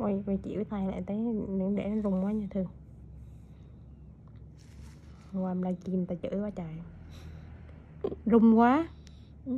quay quay chịu tay lại thấy để nó rung quá nha thương hôm qua chim ta chửi quá trời. Rung quá. Ừ.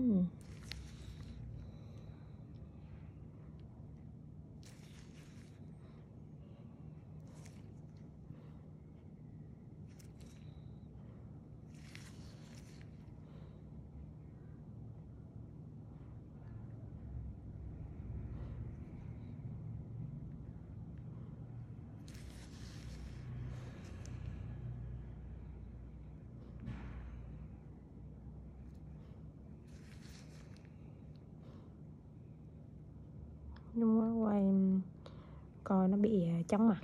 coi nó bị ờ, chóng mặt.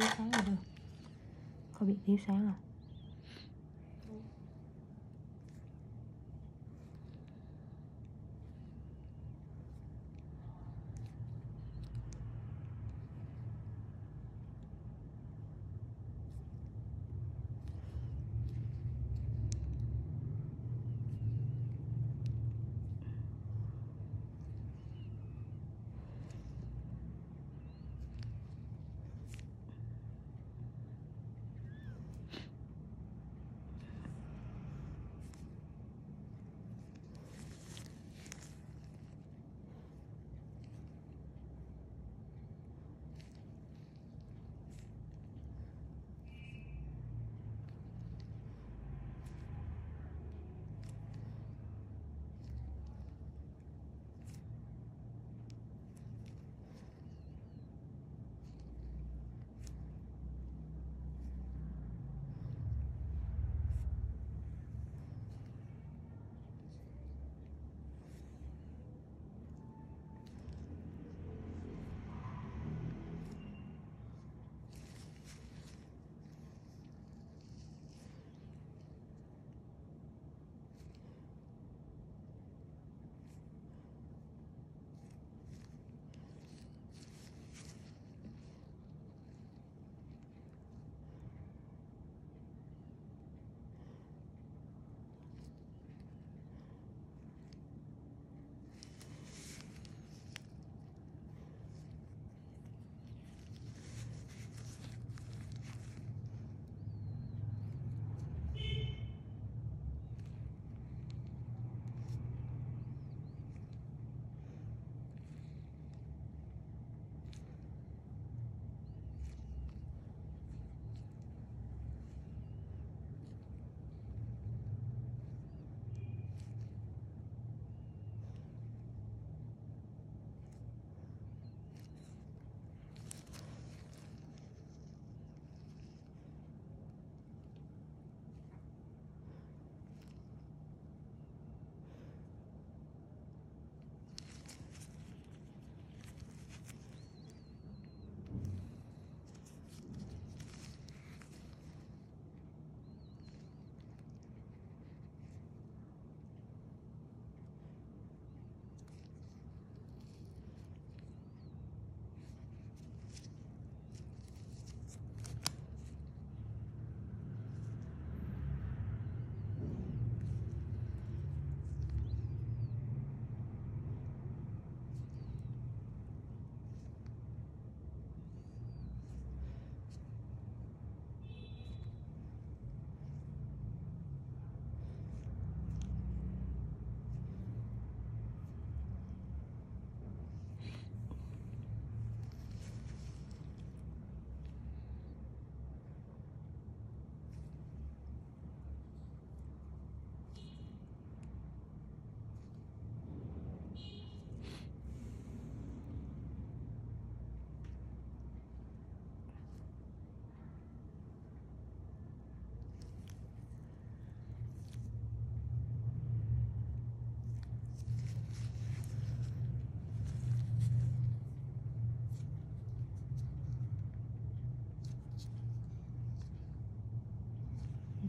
Chiếu sáng là được. Có bị chiếu sáng à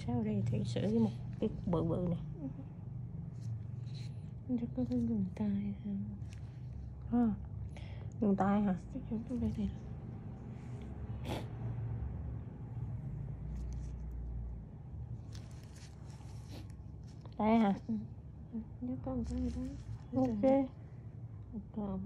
sao ở đây thủy sử với một cái bự bự này. Chắc có cái gừng tai hả à, gừng tay hả? Đây hả? Ừ. nhớ có một cái đó. Ok. Một cơm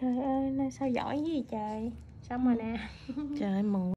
trời ơi nay sao giỏi gì trời. Xong rồi nè? Trời ơi